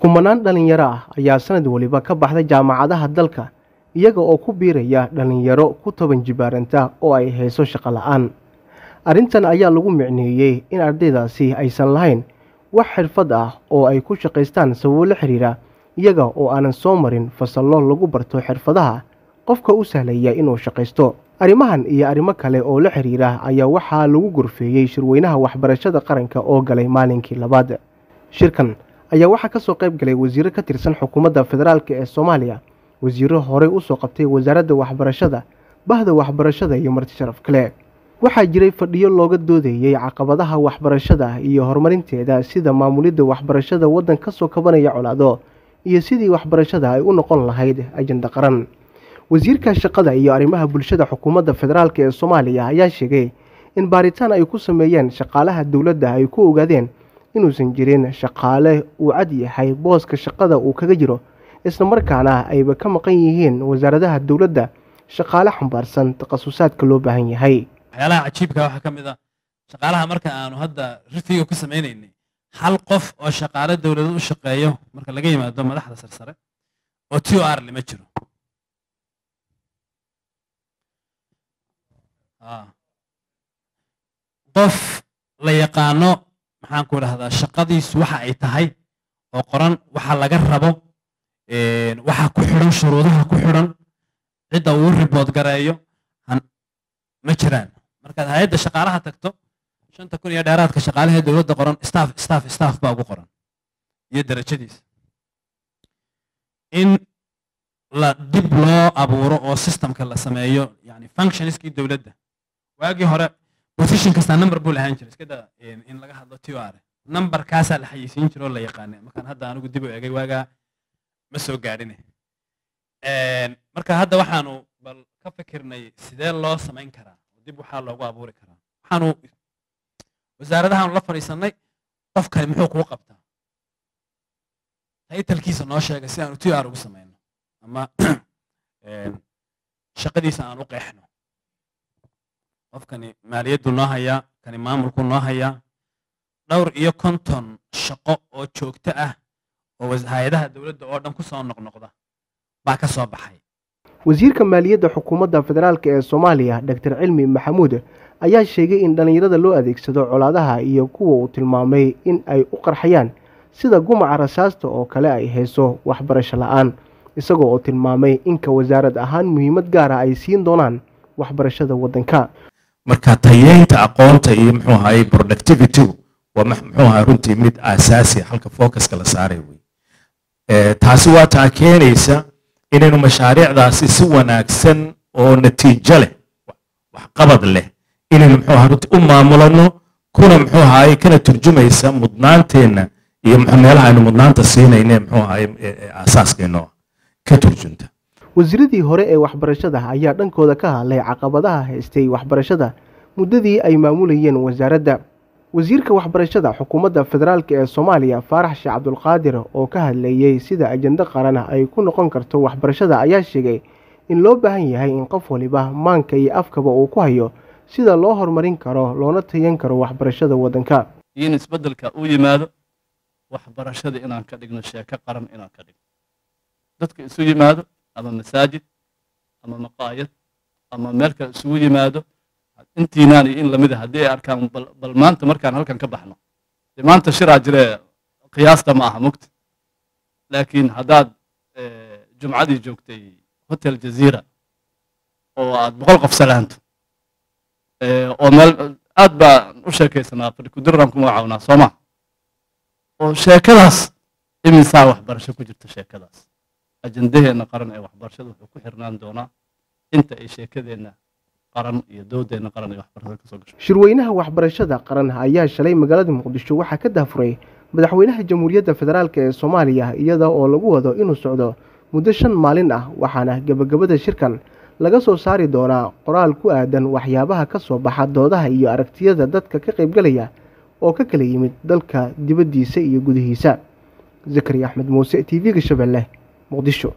kumanaan dhallinyaro ah ayaa sanad weliba ka baxday jaamacadaha dalka iyaga oo ku biiraya dhallinyaro ku toban jibaaranta oo ay hayso shaqo la'aan. Arrintan ayaa lagu micneeyey in ardaydaasi aysan lahayn wax xirfad ah oo ay ku shaqaystaan sababo la xiriira iyaga oo aanan soo marin fasallo lagu barto xirfadaha qofka u sahlaya inuu shaqaysto. Arrimahan iyo arrimo kale oo la xiriira ayaa waxaa lagu gorfeeyey shirweynaha waxbarashada qaranka oo galay maalinkii labaad. Shirkan ayaa waxaa ka soo qayb galay wasiiro ka tirsan xukuumadda federaalk ee soomaaliya. Wasiiro horey u soo qabtay wasaaradda waxbarashada bahda waxbarashada iyo marti sharaf kale. Waxaa jiray fadhiyo looga doodayey caqabadaha waxbarashada iyo horumarinteeda sida maamulidda waxbarashada waddan ka soo kabanaya colaado iyo sidii waxbarashada ay u noqon lahayd ajanda qaran. Wasiirka shaqada iyo arrimaha bulshada xukuumadda federaalk ee soomaaliya ayaa sheegay in baaritaan ay ku sameeyeen shaqaalaha dowladda ay ku ogaadeen inuusan jirin shaqaale uu cad yahay booska shaqada uu kaga jiro islamarkaana ayba ka maqan yihiin wasaaradaha dowladda shaqaale xambaarsan takhasusaadka loo baahan yahay. Waxyaalaha cajiibka waxaa ka mid ah shaqaalaha marka aanu hadda ritiga ku sameynaynay hal qof oo shaqaale dowlado u shaqeeyo marka laga yimaado madaxda sarsare oo t o r lima jiro. Qof la yaqaano maxaan ku idhahdaa shaqadiisu waxa ay tahay oo qoran waxa laga rabo waxa ku xidhan shuruudaha ku xidhan cidda uu ribood gareeyo ma jiraan. Markaad hay'adda shaqaalaha tagto shanta kun iyo dheeraadka shaqaalaha dowladda qoran staff staff staff baa ugu qoran iyo darajadiisa in la dib loo abuuro oo systemka la sameeyo yani functionskii dowladda waagii hore position kastaa number buu lahaan jiray. Iska daa in laga hadlo r. Number kaasaa la xayeysiin jiro oo la yaqaanay. Markaan hadda anigu dib u egay waagaa ma soo gaadhine. Marka hadda waxaanu bal ka fikirnay sidee loo samayn karaa dib waxaa loogu abuuri karaa. Waxaanu wasaaradahaanu la fadhiisanay qofkani muxuu kuu qabtaa? Taytalkiisa noo sheegay si aanu t r ugu samayno ama shaqadiisa aan u qeexno qofkani maaliyaddu noo hayaa kani maamulku noo hayaa dhowr iyo konton shaqo oo joogto ah oo hay'adaha dowladda oo dhan ku soo noqnoqda baa ka soo baxay. Wasiirka maaliyadda xukuumadda federaalk ee soomaaliya doctor cilmi maxamuud ayaa sheegay in dhallinyarada loo adeegsado colaadaha iyo kuwa uu tilmaamay in ay u qarxayaan sida gumaca rasaasta oo kale ay hayso waxbarasho la'aan isagoo oo tilmaamay inka wasaarad ahaan muhiimad gaara ay siin doonaan waxbarashada waddanka marka tayeynta aqoonta iyo muxuu ahaye productivitygu waa muxuu ahaye runtii mid aasaasi halka focuska la saaray wey taasi waa taa keenaysa inaynu mashaariicdaasi si wanaagsan oo natiijo leh waxqabad leh inaynu muxuu ahaa runtii u maamulano kuna muxuu ahaye kana turjumaysa mudnaanteenna iyo meelaha aynu mudnaanta siinayne muxuu ahaye aasaaskeenno ka turjunta wasiiradii hore ee waxbarashada ayaa dhankooda ka hadlay caqabadaha haystay waxbarashada muddadii ay maamulayeen wasaaradda. Wasiirka waxbarashada xukuumadda federaalk ee soomaaliya faarax sheekh cabdulqaadir oo ka hadleeyey sida ajando qaran ay ku noqon karto waxbarashada ayaa sheegay in loo baahan yahay in qof waliba maanka iyo afkaba uu ku hayo sida loo horumarin karo loona tayan karo waxbarashada waddanka. In isbeddelka u yimaado waxbarashada inaan ka dhigno sheeko qaran inaan ka dhigno. Dadka isu yimaado ama masaajid ama maqaayad ama meel kale isugu yimaado intiinaan iyo in la mid a haddii ay arkaan bal maanta markaan halkan ka baxno. Dee maanta shiraa jire qiyaasta ma aha mugta laakiin haddaad jumcadii joogtay hotel jaziira oo aad boqol qof salaanto oo meel aad baa u sheekaysanaa fadhikudirran ku magacawnaa soo ma oo sheekadaas imisaa waxbarasho ku jirta sheekadaas ajandaheenna qaran ee waxbarashada wuxuu ku xirnaan doonaa inta ay sheekadeenna qaran iyo dowdeenna qaran ee waxbarashada ka soo gasho. Shirweynaha waxbarashada qaran ayaa shalay magaalada muqdisho waxaa ka daafuray madaxweynaha jamhuuriyadda federaalk ee soomaaliya iyada oo lagu wado inuu socdo muddo shan maalin ah waxaana gebagabada shirkan laga soo saari doonaa qoraal ku aadan waxyaabaha ka soo baxa doodaha iyo aragtiyada dadka ka qaybgalaya oo ka kala yimid dalka dibaddiisa iyo gudihiisa. Zakariya axmed muuse t v-ga shabeelle muqdisho